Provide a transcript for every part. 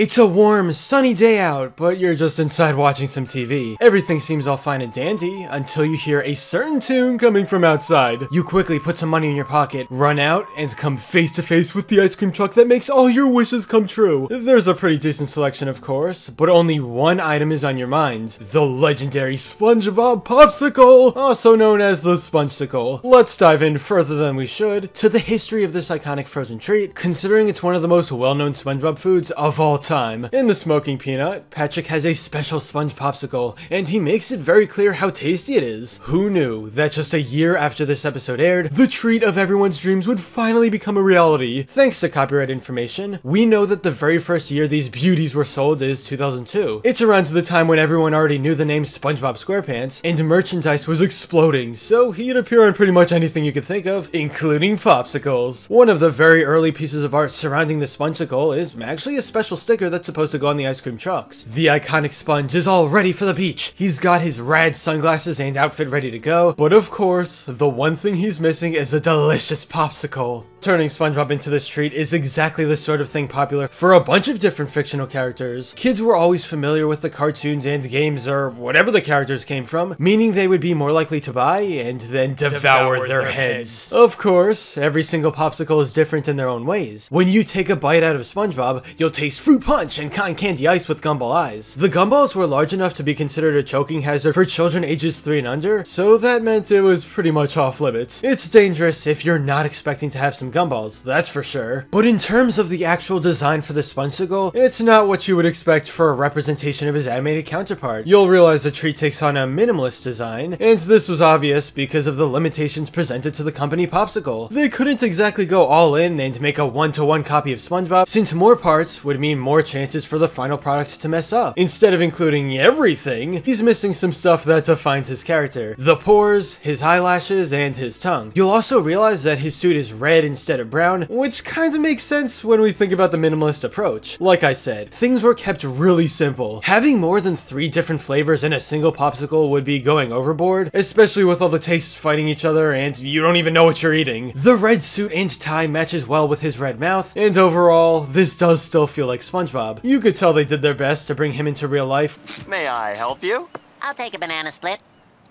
It's a warm, sunny day out, but you're just inside watching some TV. Everything seems all fine and dandy until you hear a certain tune coming from outside. You quickly put some money in your pocket, run out, and come face to face with the ice cream truck that makes all your wishes come true. There's a pretty decent selection, of course, but only one item is on your mind the legendary SpongeBob Popsicle, also known as the Spongesicle. Let's dive in further than we should to the history of this iconic frozen treat, considering it's one of the most well known SpongeBob foods of all time time. In the Smoking Peanut, Patrick has a special sponge popsicle, and he makes it very clear how tasty it is. Who knew that just a year after this episode aired, the treat of everyone's dreams would finally become a reality? Thanks to copyright information, we know that the very first year these beauties were sold is 2002. It's around the time when everyone already knew the name SpongeBob SquarePants, and merchandise was exploding, so he'd appear on pretty much anything you could think of, including popsicles. One of the very early pieces of art surrounding the Spongesicle is actually a special sticker that's supposed to go on the ice cream trucks. The iconic sponge is all ready for the beach. He's got his rad sunglasses and outfit ready to go, but of course, the one thing he's missing is a delicious popsicle. Turning SpongeBob into this treat is exactly the sort of thing popular for a bunch of different fictional characters. Kids were always familiar with the cartoons and games or whatever the characters came from, meaning they would be more likely to buy and then devour, devour their, their heads. heads. Of course, every single popsicle is different in their own ways. When you take a bite out of SpongeBob, you'll taste fruit punch and cotton candy ice with gumball eyes. The gumballs were large enough to be considered a choking hazard for children ages 3 and under, so that meant it was pretty much off limits. It's dangerous if you're not expecting to have some gumballs, that's for sure. But in terms of the actual design for the Spongesicle, it's not what you would expect for a representation of his animated counterpart. You'll realize the tree takes on a minimalist design, and this was obvious because of the limitations presented to the company Popsicle. They couldn't exactly go all in and make a one-to-one -one copy of SpongeBob, since more parts would mean more chances for the final product to mess up. Instead of including everything, he's missing some stuff that defines his character. The pores, his eyelashes, and his tongue. You'll also realize that his suit is red instead of brown, which kinda makes sense when we think about the minimalist approach. Like I said, things were kept really simple. Having more than three different flavors in a single popsicle would be going overboard, especially with all the tastes fighting each other and you don't even know what you're eating. The red suit and tie matches well with his red mouth, and overall, this does still feel like SpongeBob. You could tell they did their best to bring him into real life. May I help you? I'll take a banana split.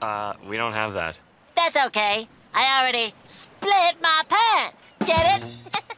Uh, we don't have that. That's okay. I already split my pants. Get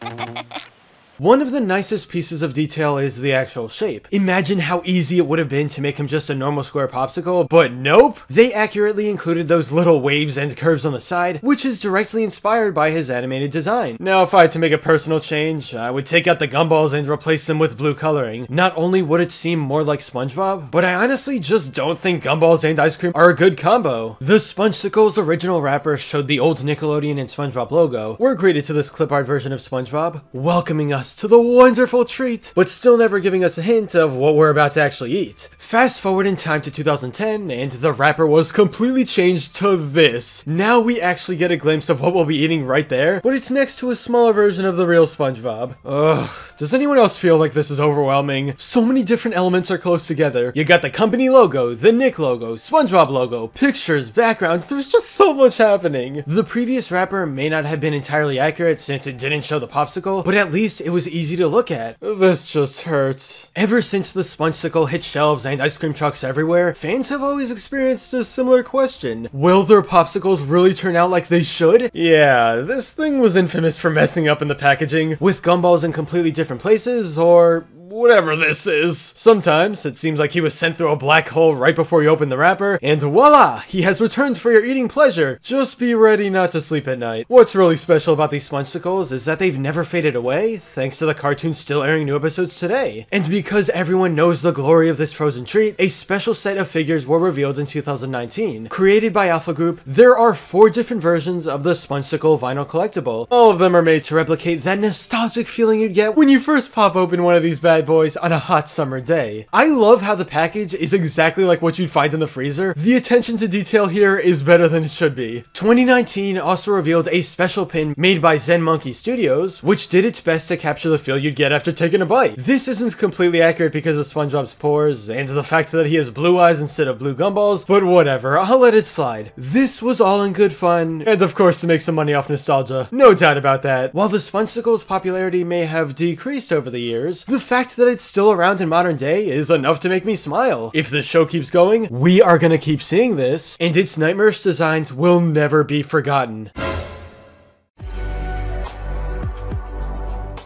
it? One of the nicest pieces of detail is the actual shape. Imagine how easy it would have been to make him just a normal square popsicle, but nope! They accurately included those little waves and curves on the side, which is directly inspired by his animated design. Now, if I had to make a personal change, I would take out the gumballs and replace them with blue coloring. Not only would it seem more like SpongeBob, but I honestly just don't think gumballs and ice cream are a good combo. The Spongesicle's original wrapper showed the old Nickelodeon and SpongeBob logo. We're greeted to this clip art version of SpongeBob, welcoming us to the wonderful treat, but still never giving us a hint of what we're about to actually eat. Fast forward in time to 2010, and the wrapper was completely changed to this. Now we actually get a glimpse of what we'll be eating right there, but it's next to a smaller version of the real SpongeBob. Ugh, does anyone else feel like this is overwhelming? So many different elements are close together. You got the company logo, the Nick logo, SpongeBob logo, pictures, backgrounds, there's just so much happening. The previous wrapper may not have been entirely accurate since it didn't show the popsicle, but at least it was easy to look at. This just hurts. Ever since the Spongesicle hit shelves and ice cream trucks everywhere, fans have always experienced a similar question. Will their popsicles really turn out like they should? Yeah, this thing was infamous for messing up in the packaging, with gumballs in completely different places, or whatever this is. Sometimes it seems like he was sent through a black hole right before you open the wrapper, and voila, he has returned for your eating pleasure. Just be ready not to sleep at night. What's really special about these Spongesicles is that they've never faded away, thanks to the cartoon still airing new episodes today. And because everyone knows the glory of this frozen treat, a special set of figures were revealed in 2019. Created by Alpha Group, there are four different versions of the Spongesicle vinyl collectible. All of them are made to replicate that nostalgic feeling you'd get when you first pop open one of these boys on a hot summer day. I love how the package is exactly like what you'd find in the freezer. The attention to detail here is better than it should be. 2019 also revealed a special pin made by Zen Monkey Studios, which did its best to capture the feel you'd get after taking a bite. This isn't completely accurate because of SpongeBob's pores and the fact that he has blue eyes instead of blue gumballs, but whatever, I'll let it slide. This was all in good fun, and of course to make some money off nostalgia. No doubt about that. While the Spongesicle's popularity may have decreased over the years, the fact fact that it's still around in modern day is enough to make me smile. If the show keeps going, we are gonna keep seeing this, and its nightmarish designs will never be forgotten.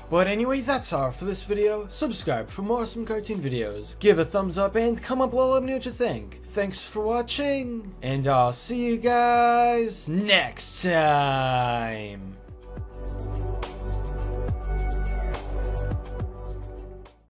But anyway, that's all for this video. Subscribe for more awesome cartoon videos. Give a thumbs up and comment below let me know what you think. Thanks for watching, and I'll see you guys next time.